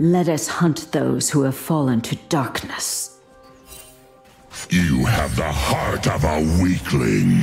Let us hunt those who have fallen to darkness. You have the heart of a weakling.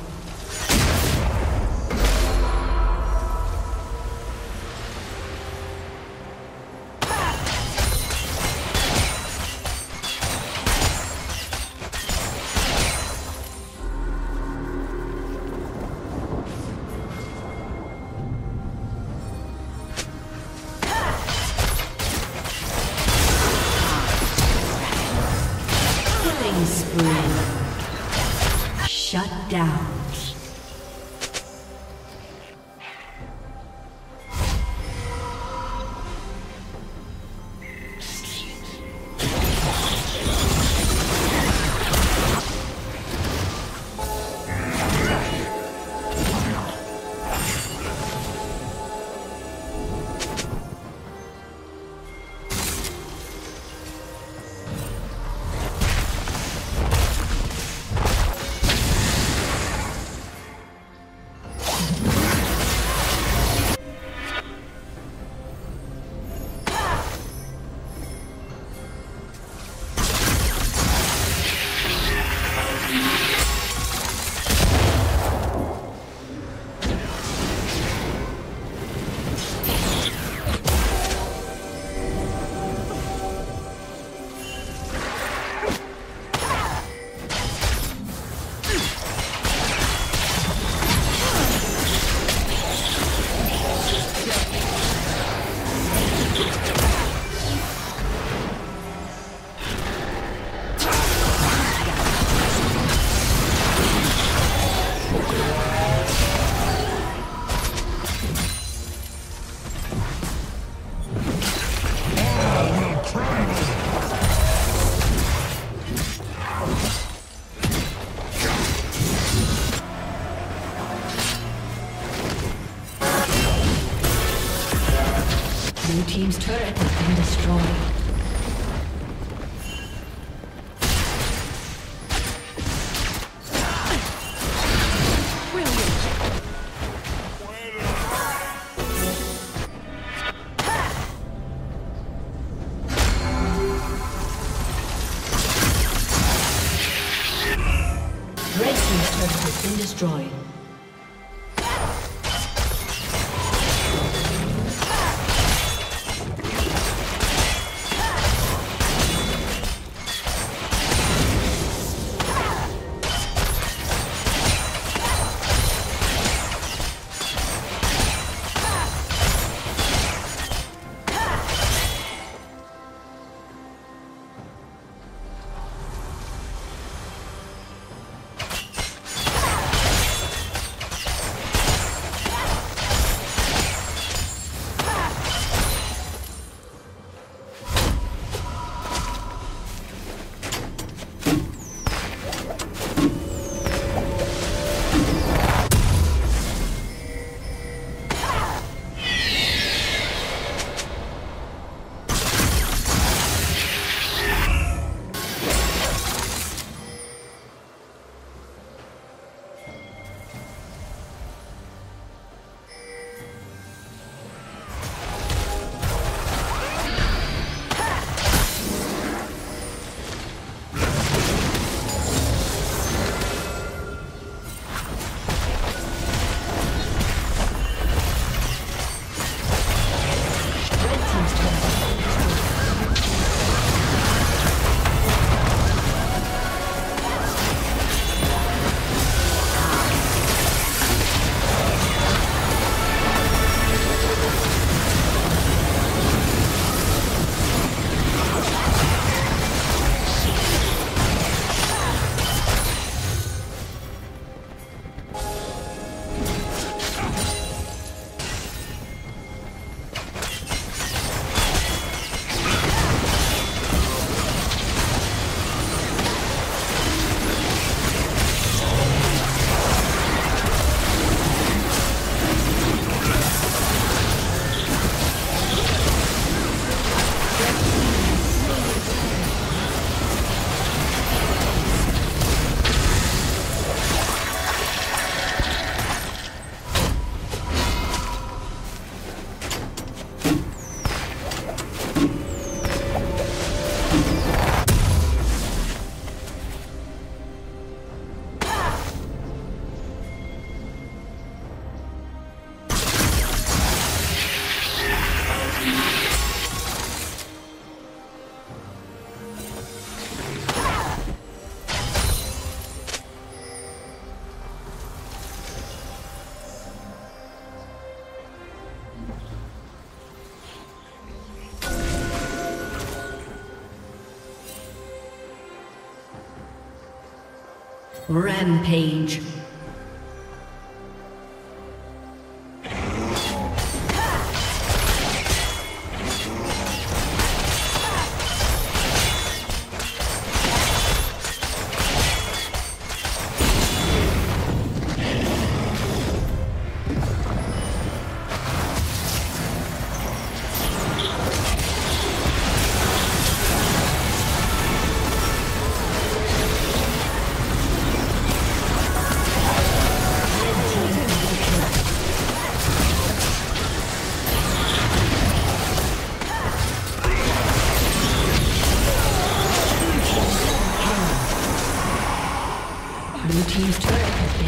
Rampage.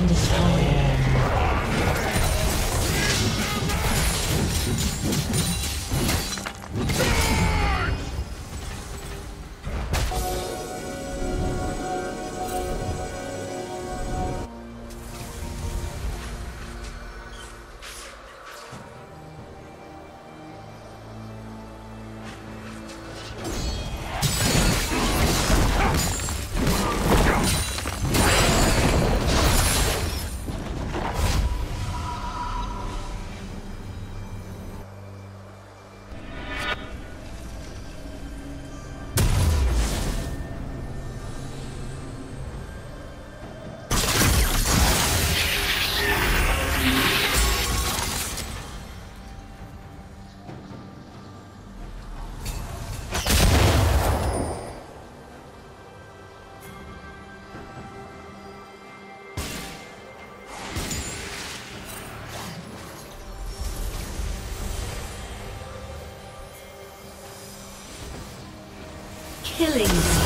destroyed. Killing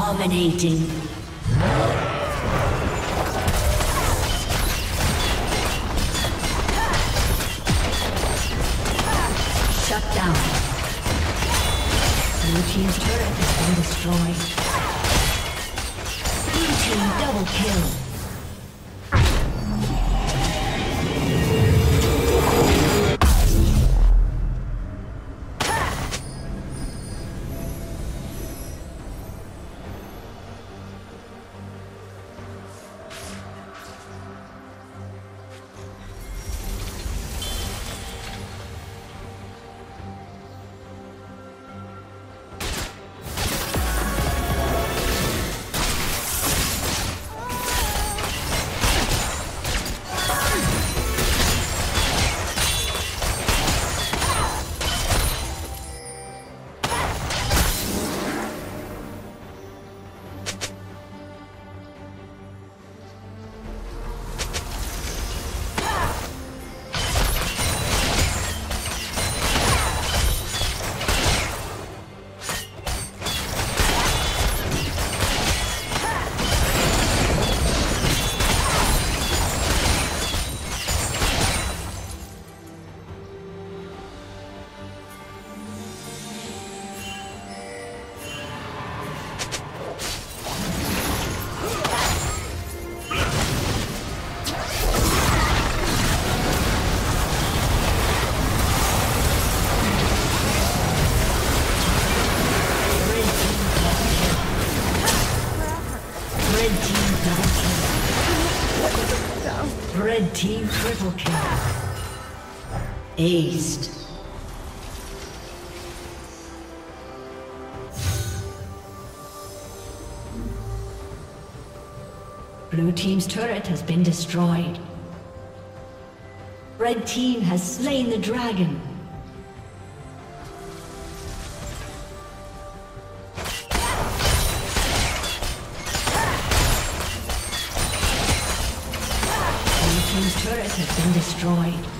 Dominating. Team triple kill. Aced. Blue Team's turret has been destroyed. Red Team has slain the dragon. Been destroyed.